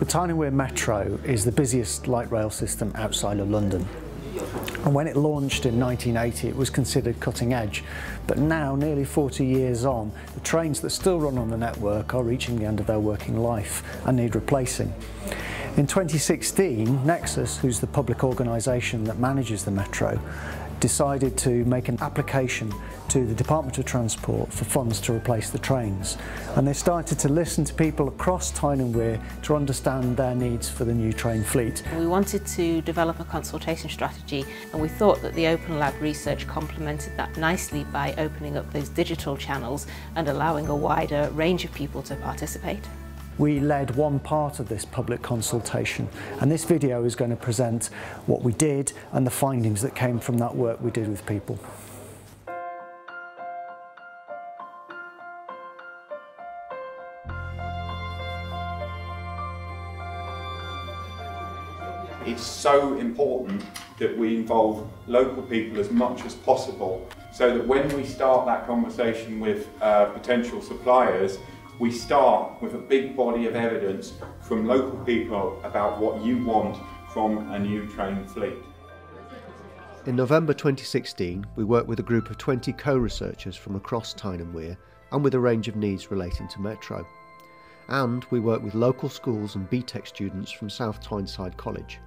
The Tyne and Wear Metro is the busiest light rail system outside of London. And when it launched in 1980, it was considered cutting edge. But now, nearly 40 years on, the trains that still run on the network are reaching the end of their working life and need replacing. In 2016, Nexus, who's the public organisation that manages the Metro, decided to make an application to the Department of Transport for funds to replace the trains. And they started to listen to people across Tyne and Wear to understand their needs for the new train fleet. We wanted to develop a consultation strategy and we thought that the Open Lab research complemented that nicely by opening up those digital channels and allowing a wider range of people to participate. We led one part of this public consultation and this video is going to present what we did and the findings that came from that work we did with people. It's so important that we involve local people as much as possible so that when we start that conversation with uh, potential suppliers, we start with a big body of evidence from local people about what you want from a new train fleet. In November 2016, we worked with a group of 20 co-researchers from across Tyne and and with a range of needs relating to Metro. And we worked with local schools and BTEC students from South Tyneside College.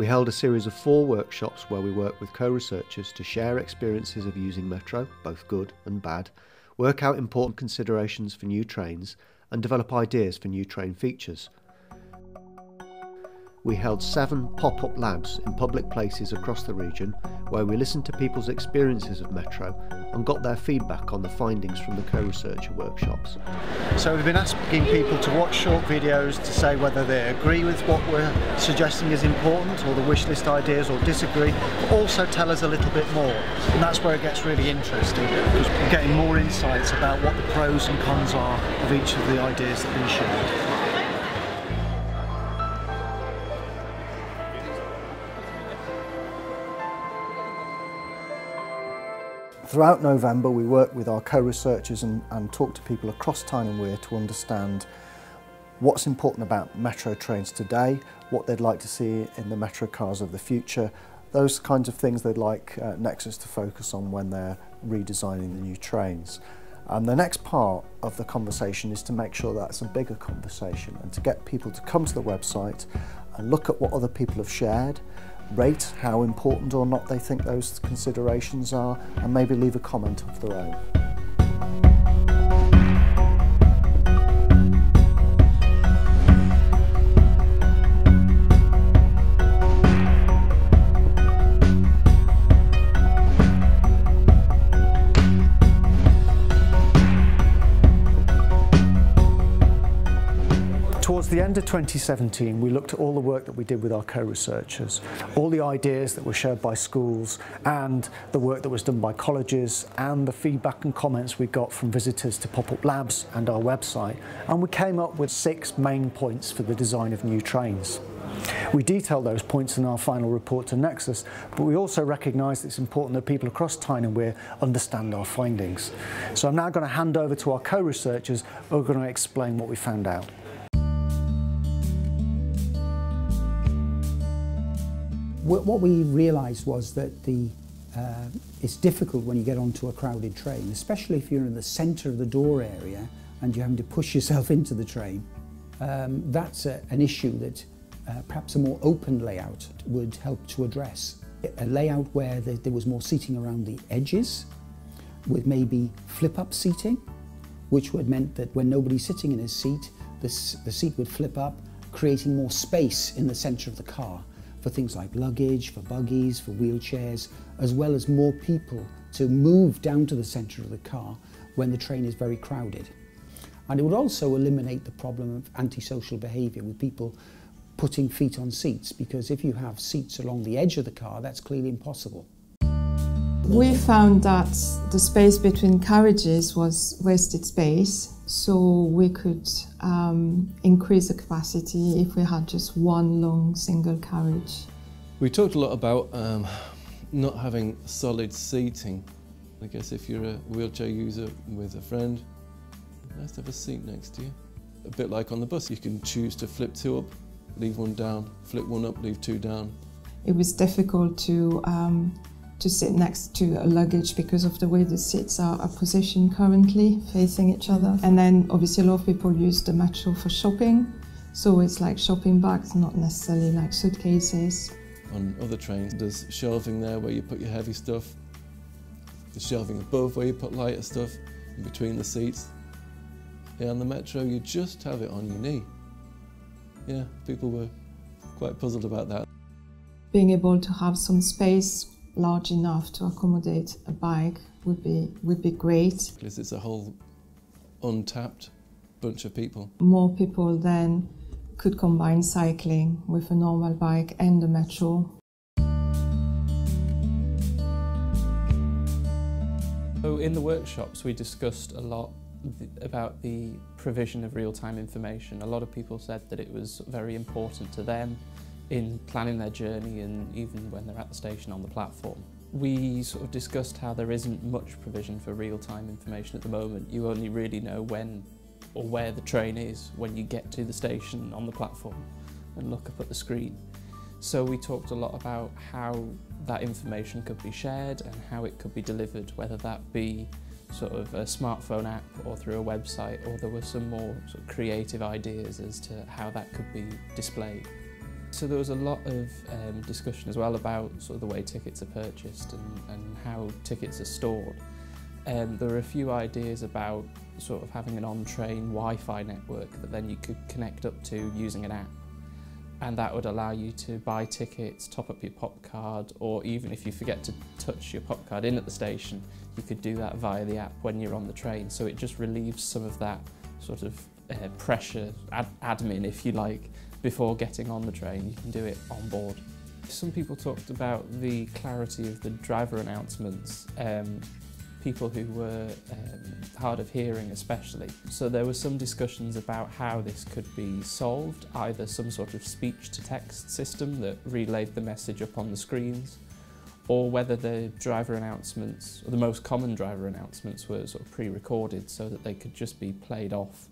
We held a series of four workshops where we worked with co-researchers to share experiences of using Metro, both good and bad, work out important considerations for new trains and develop ideas for new train features we held seven pop-up labs in public places across the region where we listened to people's experiences of Metro and got their feedback on the findings from the co-researcher workshops. So we've been asking people to watch short videos to say whether they agree with what we're suggesting is important or the wish list ideas or disagree, but also tell us a little bit more. And that's where it gets really interesting because we're getting more insights about what the pros and cons are of each of the ideas that have been shared. Throughout November, we worked with our co-researchers and, and talked to people across Tyne and Wear to understand what's important about metro trains today, what they'd like to see in the metro cars of the future, those kinds of things they'd like uh, Nexus to focus on when they're redesigning the new trains. And the next part of the conversation is to make sure that's a bigger conversation and to get people to come to the website and look at what other people have shared, rate how important or not they think those considerations are and maybe leave a comment of their own. Of 2017, we looked at all the work that we did with our co-researchers, all the ideas that were shared by schools and the work that was done by colleges and the feedback and comments we got from visitors to pop-up labs and our website. And we came up with six main points for the design of new trains. We detail those points in our final report to Nexus, but we also recognise it's important that people across Tyne and Wear understand our findings. So I'm now going to hand over to our co-researchers who are going to explain what we found out. What we realised was that the uh, it's difficult when you get onto a crowded train, especially if you're in the centre of the door area and you're having to push yourself into the train. Um, that's a, an issue that uh, perhaps a more open layout would help to address. A layout where there, there was more seating around the edges, with maybe flip-up seating, which would meant that when nobody's sitting in his seat, the seat would flip up, creating more space in the centre of the car for things like luggage, for buggies, for wheelchairs, as well as more people to move down to the centre of the car when the train is very crowded. And it would also eliminate the problem of antisocial behaviour with people putting feet on seats because if you have seats along the edge of the car, that's clearly impossible. We found that the space between carriages was wasted space, so we could um, increase the capacity if we had just one long single carriage. We talked a lot about um, not having solid seating. I guess if you're a wheelchair user with a friend, nice to have a seat next to you. A bit like on the bus, you can choose to flip two up, leave one down, flip one up, leave two down. It was difficult to um, to sit next to a luggage because of the way the seats are, are positioned currently, facing each other. And then obviously a lot of people use the metro for shopping, so it's like shopping bags, not necessarily like suitcases. On other trains, there's shelving there where you put your heavy stuff, the shelving above where you put lighter stuff, in between the seats. Yeah, on the metro, you just have it on your knee. Yeah, people were quite puzzled about that. Being able to have some space large enough to accommodate a bike would be would be great. Because it's a whole untapped bunch of people. More people then could combine cycling with a normal bike and the metro. So in the workshops we discussed a lot about the provision of real-time information. A lot of people said that it was very important to them in planning their journey and even when they're at the station on the platform. We sort of discussed how there isn't much provision for real-time information at the moment. You only really know when or where the train is when you get to the station on the platform and look up at the screen. So we talked a lot about how that information could be shared and how it could be delivered, whether that be sort of a smartphone app or through a website, or there were some more sort of creative ideas as to how that could be displayed. So there was a lot of um, discussion as well about sort of the way tickets are purchased and, and how tickets are stored. Um, there were a few ideas about sort of having an on-train Wi-Fi network that then you could connect up to using an app. And that would allow you to buy tickets, top up your pop card, or even if you forget to touch your pop card in at the station, you could do that via the app when you're on the train. So it just relieves some of that sort of uh, pressure, ad admin if you like, before getting on the train. You can do it on board. Some people talked about the clarity of the driver announcements, um, people who were um, hard of hearing especially. So there were some discussions about how this could be solved, either some sort of speech to text system that relayed the message up on the screens, or whether the driver announcements, or the most common driver announcements were sort of pre-recorded so that they could just be played off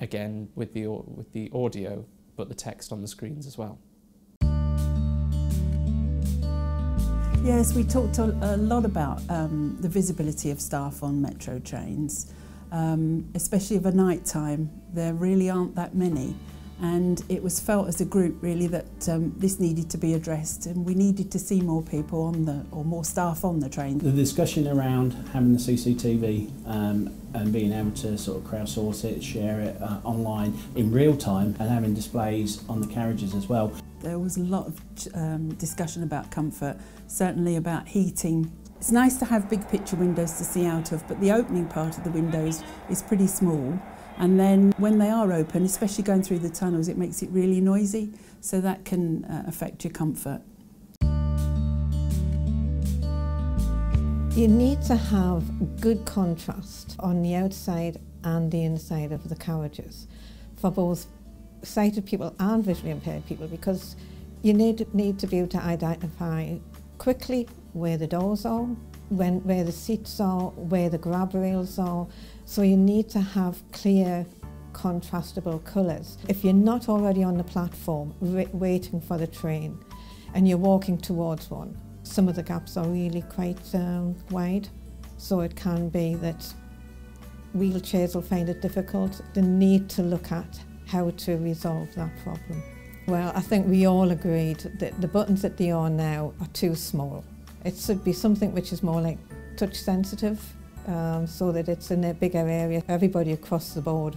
again with the, with the audio but the text on the screens as well. Yes, we talked a, lot about um, the visibility of staff on metro trains, um, especially of a night time. There really aren't that many. And it was felt as a group really that um, this needed to be addressed and we needed to see more people on the or more staff on the train. The discussion around having the CCTV um, and being able to sort of crowdsource it, share it uh, online in real time and having displays on the carriages as well. There was a lot of um, discussion about comfort, certainly about heating It's nice to have big picture windows to see out of, but the opening part of the windows is pretty small. And then when they are open, especially going through the tunnels, it makes it really noisy. So that can uh, affect your comfort. You need to have good contrast on the outside and the inside of the carriages for both sighted people and visually impaired people because you need, need to be able to identify quickly where the doors are, when, where the seats are, where the grab rails are, so you need to have clear contrastable colours. If you're not already on the platform waiting for the train and you're walking towards one, some of the gaps are really quite um, wide. So it can be that wheelchairs will find it difficult. They need to look at how to resolve that problem. Well, I think we all agreed that the buttons that they are now are too small. It should be something which is more like touch sensitive um, so that it's in a bigger area. Everybody across the board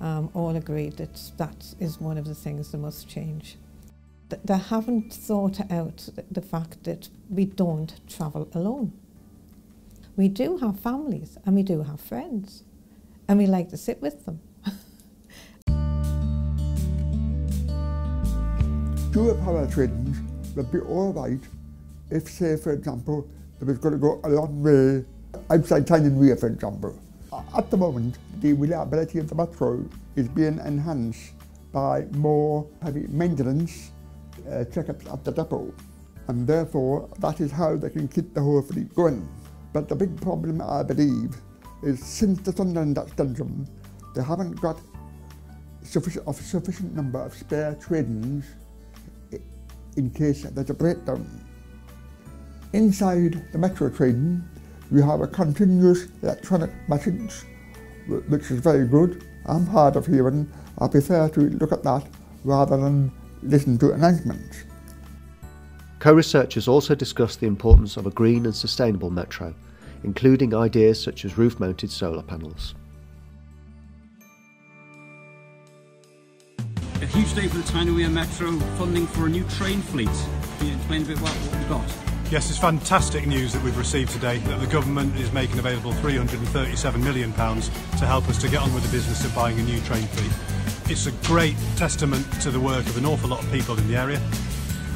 um, all agreed that that is one of the things that must change. They haven't thought out the fact that we don't travel alone. We do have families and we do have friends and we like to sit with them. Dual power trains would be all right if, say, for example, it was going to go a long way outside Tyne Wear, for example. At the moment, the reliability of the metro is being enhanced by more heavy maintenance uh, checkups at the depot. And therefore, that is how they can keep the whole fleet going. But the big problem, I believe, is since the Sunderland extension, they haven't got sufficient, of sufficient number of spare trains in case there's a breakdown. Inside the metro train, we have a continuous electronic message, which is very good. I'm hard of hearing. I prefer to look at that rather than listen to announcements. Co-researchers also discussed the importance of a green and sustainable metro, including ideas such as roof-mounted solar panels. A huge day for the Tyne Metro, funding for a new train fleet. Can you explain a bit about what we've got? Yes, it's fantastic news that we've received today that the government is making available £337 million to help us to get on with the business of buying a new train fleet. It's a great testament to the work of an awful lot of people in the area.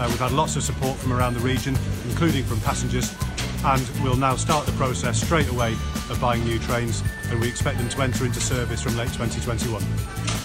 Uh, we've had lots of support from around the region, including from passengers, and we'll now start the process straight away of buying new trains and we expect them to enter into service from late 2021.